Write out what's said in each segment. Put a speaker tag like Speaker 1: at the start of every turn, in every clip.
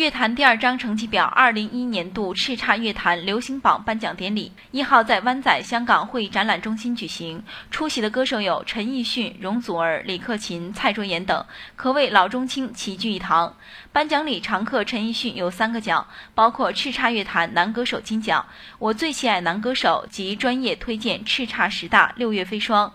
Speaker 1: 乐坛第二张成绩表二零一一年度叱咤乐坛流行榜颁奖典礼一号在湾仔香港会议展览中心举行。出席的歌手有陈奕迅、容祖儿、李克勤、蔡卓妍等，可谓老中青齐聚一堂。颁奖礼常客陈奕迅有三个奖，包括叱咤乐坛男歌手金奖、我最喜爱男歌手及专业推荐叱咤十大六月飞霜。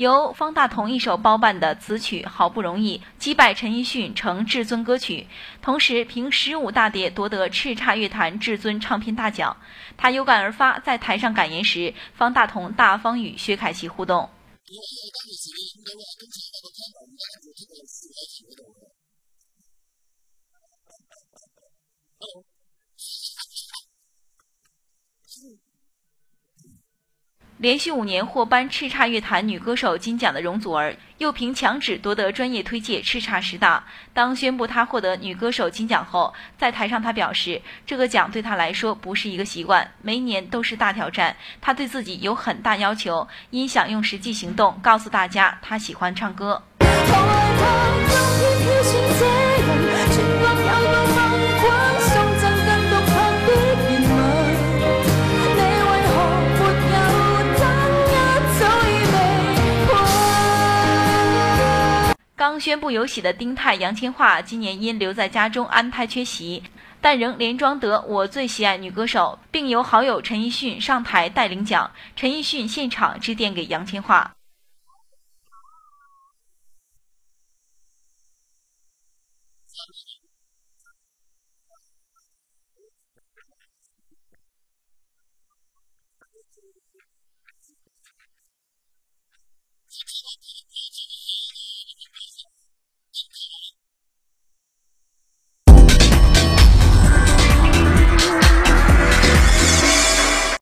Speaker 1: 由方大同一手包办的词曲《好不容易》击败陈奕迅成至尊歌曲，同时凭十五大碟夺得叱咤乐坛至尊唱片大奖。他有感而发，在台上感言时，方大同大方与薛凯琪互动。连续五年获颁叱咤乐坛女歌手金奖的容祖儿，又凭墙纸夺得专业推介叱咤十大。当宣布她获得女歌手金奖后，在台上她表示，这个奖对她来说不是一个习惯，每年都是大挑战。她对自己有很大要求，因想用实际行动告诉大家她喜欢唱歌。宣布有喜的丁泰、杨千嬅今年因留在家中安胎缺席，但仍连庄得我最喜爱女歌手，并由好友陈奕迅上台带领奖。陈奕迅现场致电给杨千嬅。